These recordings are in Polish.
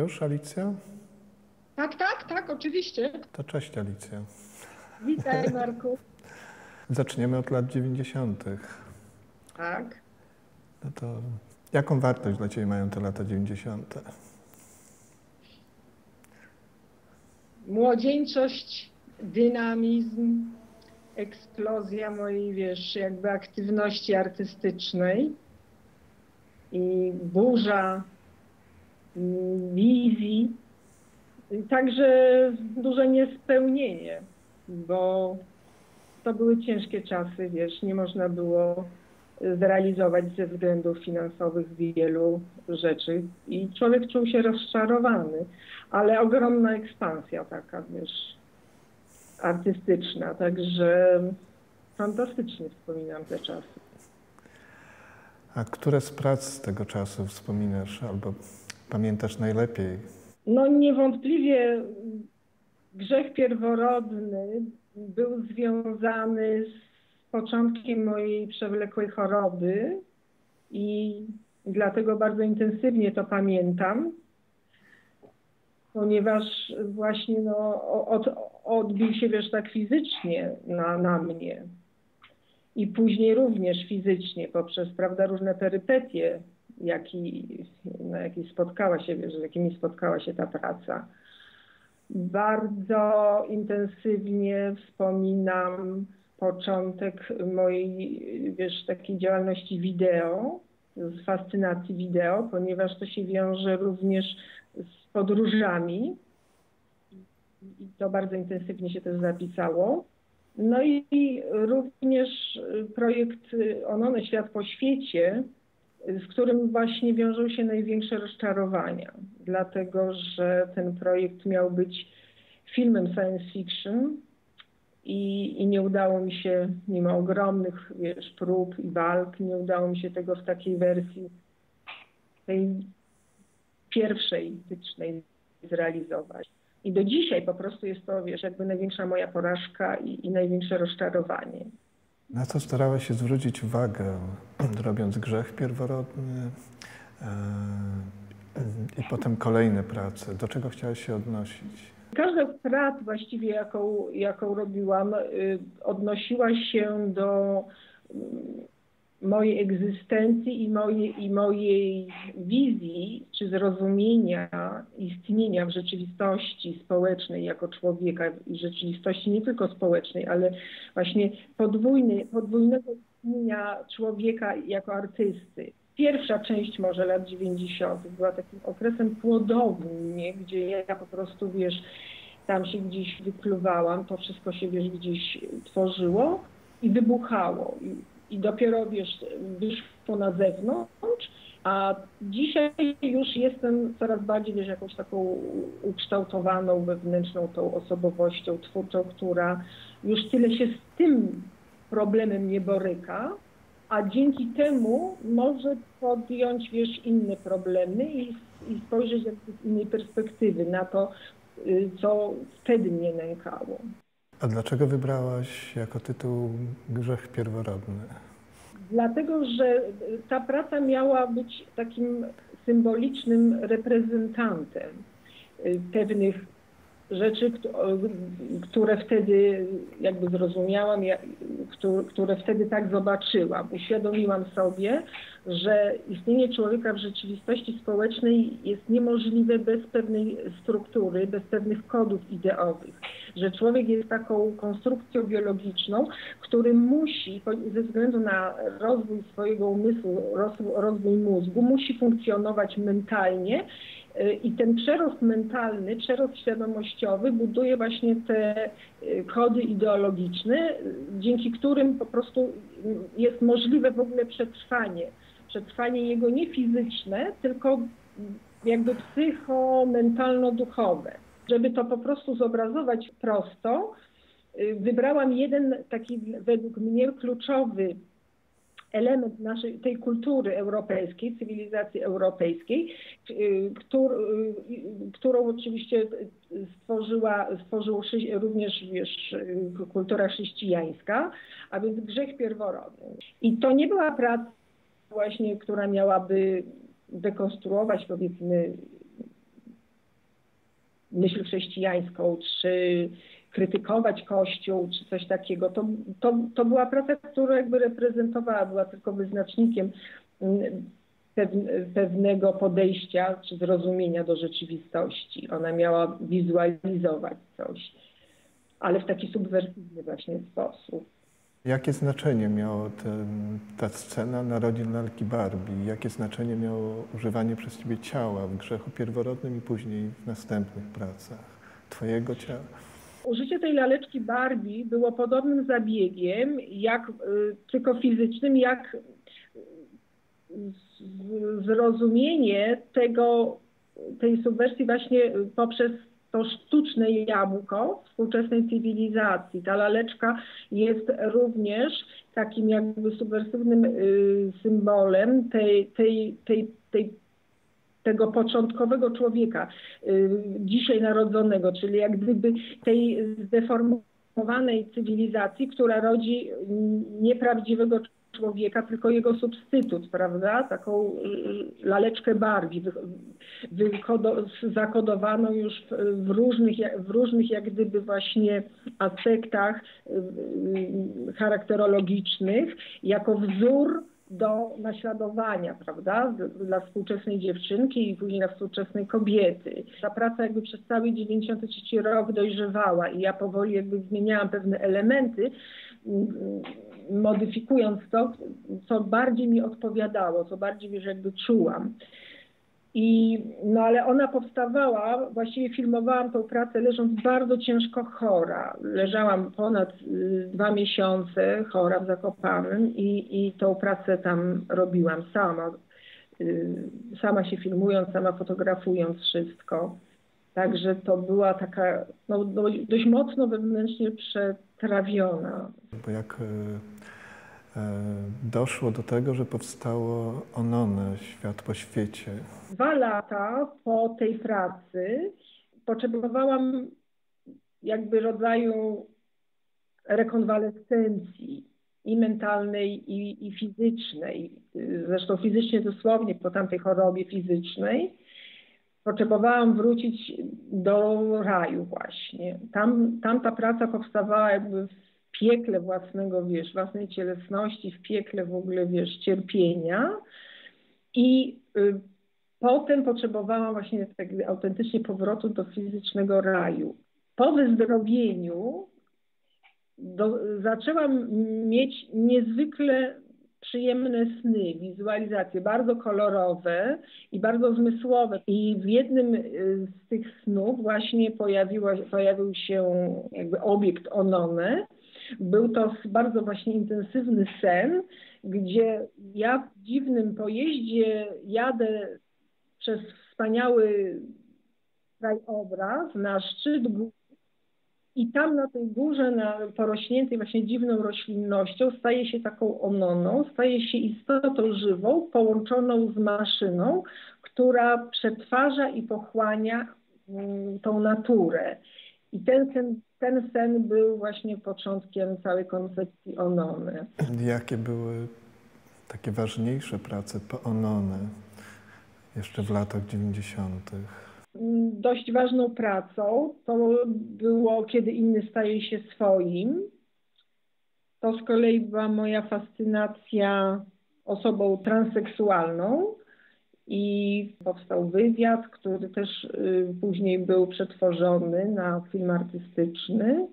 Już, Alicja? Tak, tak, tak, oczywiście. To cześć, Alicja. Witaj, Marku. Zaczniemy od lat 90. Tak. No to jaką wartość dla Ciebie mają te lata 90.? Młodzieńczość, dynamizm, eksplozja mojej, wiesz, jakby aktywności artystycznej i burza wizji, także duże niespełnienie, bo to były ciężkie czasy, wiesz, nie można było zrealizować ze względów finansowych wielu rzeczy i człowiek czuł się rozczarowany, ale ogromna ekspansja taka, wiesz, artystyczna, także fantastycznie wspominam te czasy. A które z prac z tego czasu wspominasz albo pamiętasz najlepiej? No niewątpliwie grzech pierworodny był związany z początkiem mojej przewlekłej choroby i dlatego bardzo intensywnie to pamiętam, ponieważ właśnie no, od, odbił się wiesz tak fizycznie na, na mnie i później również fizycznie poprzez prawda, różne perypetie, jaki, na jakie spotkała się, z jakimi spotkała się ta praca. Bardzo intensywnie wspominam początek mojej, wiesz, takiej działalności wideo, z fascynacji wideo, ponieważ to się wiąże również z podróżami i to bardzo intensywnie się też zapisało. No i również projekt Onone Świat po świecie, z którym właśnie wiążą się największe rozczarowania, dlatego że ten projekt miał być filmem science fiction, i, i nie udało mi się, mimo ogromnych wiesz, prób i walk, nie udało mi się tego w takiej wersji, tej pierwszej, wytycznej zrealizować. I do dzisiaj po prostu jest to, wiesz, jakby największa moja porażka i, i największe rozczarowanie. Na co starałeś się zwrócić uwagę, robiąc grzech pierworodny e, i potem kolejne prace? Do czego chciałeś się odnosić? Każda z prac właściwie, jaką, jaką robiłam, y, odnosiła się do mojej egzystencji i mojej, i mojej wizji czy zrozumienia istnienia w rzeczywistości społecznej jako człowieka i rzeczywistości nie tylko społecznej, ale właśnie podwójny, podwójnego istnienia człowieka jako artysty pierwsza część może lat 90. była takim okresem płodowym, nie? gdzie ja po prostu, wiesz, tam się gdzieś wykluwałam, to wszystko się, wiesz, gdzieś tworzyło i wybuchało. I, i dopiero, wiesz, wyszło na zewnątrz, a dzisiaj już jestem coraz bardziej, wiesz, jakąś taką ukształtowaną, wewnętrzną tą osobowością twórczą, która już tyle się z tym problemem nie boryka, a dzięki temu może podjąć, wiesz, inne problemy i, i spojrzeć z innej perspektywy na to, y, co wtedy mnie nękało. A dlaczego wybrałaś jako tytuł Grzech Pierworodny? Dlatego, że ta praca miała być takim symbolicznym reprezentantem y, pewnych rzeczy, które wtedy jakby zrozumiałam, które wtedy tak zobaczyłam. Uświadomiłam sobie, że istnienie człowieka w rzeczywistości społecznej jest niemożliwe bez pewnej struktury, bez pewnych kodów ideowych. Że człowiek jest taką konstrukcją biologiczną, który musi, ze względu na rozwój swojego umysłu, rozwój mózgu, musi funkcjonować mentalnie i ten przerost mentalny, przerost świadomościowy buduje właśnie te y, kody ideologiczne, dzięki którym po prostu jest możliwe w ogóle przetrwanie. Przetrwanie jego nie fizyczne, tylko jakby psycho-mentalno-duchowe. Żeby to po prostu zobrazować prosto, y, wybrałam jeden taki według mnie kluczowy element naszej, tej kultury europejskiej, cywilizacji europejskiej, y, y, którą oczywiście stworzyła, stworzył również wiesz, kultura chrześcijańska, a więc grzech pierworodny. I to nie była praca właśnie, która miałaby dekonstruować powiedzmy myśl chrześcijańską, czy krytykować Kościół, czy coś takiego. To, to, to była praca, która jakby reprezentowała, była tylko wyznacznikiem mm, pewnego podejścia czy zrozumienia do rzeczywistości. Ona miała wizualizować coś, ale w taki subwersyjny właśnie sposób. Jakie znaczenie miała ta scena narodzin lalki Barbie? Jakie znaczenie miało używanie przez Ciebie ciała w grzechu pierworodnym i później w następnych pracach Twojego ciała? Użycie tej laleczki Barbie było podobnym zabiegiem, jak, y, tylko fizycznym, jak zrozumienie tego, tej subwersji właśnie poprzez to sztuczne jabłko współczesnej cywilizacji. Ta laleczka jest również takim jakby subwersywnym y, symbolem tej, tej, tej, tej tego początkowego człowieka, y, dzisiaj narodzonego, czyli jak gdyby tej zdeformowanej cywilizacji, która rodzi nieprawdziwego człowieka, tylko jego substytut, prawda? Taką y, laleczkę Barbie zakodowaną już w różnych, w różnych jak gdyby właśnie aspektach y, charakterologicznych, jako wzór do naśladowania, prawda, dla współczesnej dziewczynki i później dla współczesnej kobiety. Ta praca jakby przez cały 93 rok dojrzewała i ja powoli jakby zmieniałam pewne elementy, modyfikując to, co bardziej mi odpowiadało, co bardziej wiesz, jakby czułam. I, no ale ona powstawała, właściwie filmowałam tą pracę leżąc bardzo ciężko chora. Leżałam ponad y, dwa miesiące chora w Zakopanem i, i tą pracę tam robiłam sama. Y, sama się filmując, sama fotografując wszystko. Także to była taka no, dość mocno wewnętrznie przetrawiona. Bo jak E, doszło do tego, że powstało Onone, Świat po świecie. Dwa lata po tej pracy potrzebowałam jakby rodzaju rekonwalescencji i mentalnej, i, i fizycznej. Zresztą fizycznie dosłownie po tamtej chorobie fizycznej potrzebowałam wrócić do raju właśnie. Tam, tam ta praca powstawała jakby w piekle własnego, wiesz, własnej cielesności, w piekle w ogóle, wiesz, cierpienia. I y, potem potrzebowałam właśnie tak autentycznie powrotu do fizycznego raju. Po wyzdrowieniu do, zaczęłam mieć niezwykle przyjemne sny, wizualizacje, bardzo kolorowe i bardzo zmysłowe. I w jednym y, z tych snów właśnie pojawiła, pojawił się jakby obiekt Onone, był to bardzo właśnie intensywny sen, gdzie ja w dziwnym pojeździe jadę przez wspaniały krajobraz na szczyt góry i tam na tej górze, na porośniętej właśnie dziwną roślinnością, staje się taką ononą, staje się istotą żywą, połączoną z maszyną, która przetwarza i pochłania mm, tą naturę. I ten sen, ten sen był właśnie początkiem całej koncepcji Onony. Jakie były takie ważniejsze prace po Onony jeszcze w latach 90.? Dość ważną pracą to było, kiedy inny staje się swoim. To z kolei była moja fascynacja osobą transseksualną, i powstał wywiad, który też y, później był przetworzony na film artystyczny.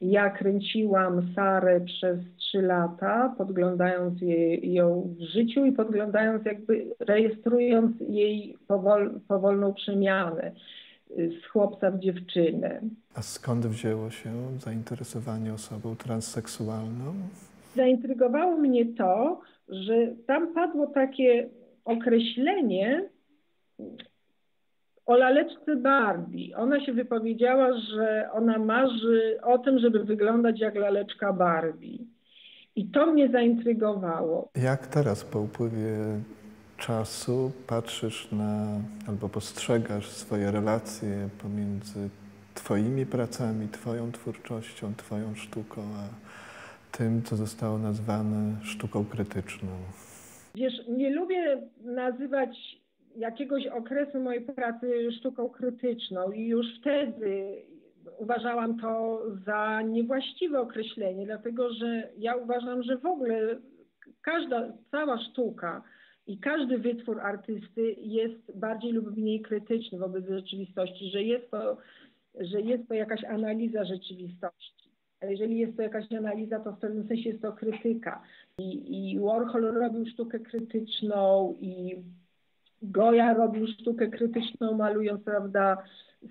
Ja kręciłam Sarę przez trzy lata, podglądając jej, ją w życiu i podglądając jakby, rejestrując jej powol, powolną przemianę y, z chłopca w dziewczynę. A skąd wzięło się zainteresowanie osobą transseksualną? Zaintrygowało mnie to, że tam padło takie określenie o laleczce Barbie. Ona się wypowiedziała, że ona marzy o tym, żeby wyglądać jak laleczka Barbie. I to mnie zaintrygowało. Jak teraz po upływie czasu patrzysz na albo postrzegasz swoje relacje pomiędzy Twoimi pracami, Twoją twórczością, Twoją sztuką, a tym, co zostało nazwane sztuką krytyczną? Wiesz, nie lubię nazywać jakiegoś okresu mojej pracy sztuką krytyczną i już wtedy uważałam to za niewłaściwe określenie, dlatego że ja uważam, że w ogóle każda, cała sztuka i każdy wytwór artysty jest bardziej lub mniej krytyczny wobec rzeczywistości, że jest to, że jest to jakaś analiza rzeczywistości. Jeżeli jest to jakaś analiza, to w pewnym sensie jest to krytyka. I, i Warhol robił sztukę krytyczną i Goya robił sztukę krytyczną, malując, prawda,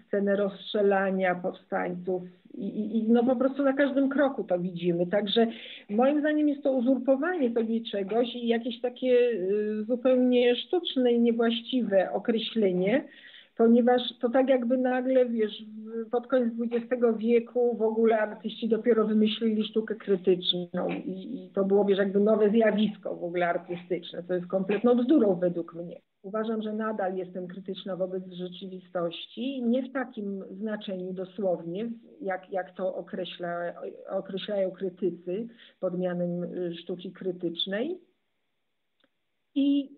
scenę rozstrzelania powstańców I, i, i, no po prostu na każdym kroku to widzimy. Także moim zdaniem jest to uzurpowanie sobie czegoś i jakieś takie y, zupełnie sztuczne i niewłaściwe określenie, ponieważ to tak jakby nagle, wiesz, pod koniec XX wieku w ogóle artyści dopiero wymyślili sztukę krytyczną i, i to było, wiesz, jakby nowe zjawisko w ogóle artystyczne, co jest kompletną bzdurą według mnie. Uważam, że nadal jestem krytyczna wobec rzeczywistości, nie w takim znaczeniu dosłownie, jak, jak to określa, określają krytycy pod mianem y, sztuki krytycznej. I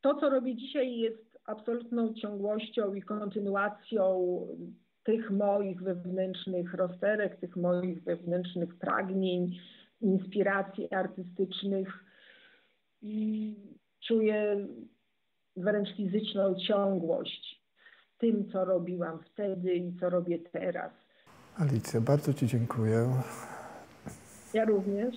to, co robię dzisiaj, jest absolutną ciągłością i kontynuacją tych moich wewnętrznych rozterek, tych moich wewnętrznych pragnień, inspiracji artystycznych. I czuję wręcz fizyczną ciągłość z tym, co robiłam wtedy i co robię teraz. Alicja, bardzo Ci dziękuję. Ja również.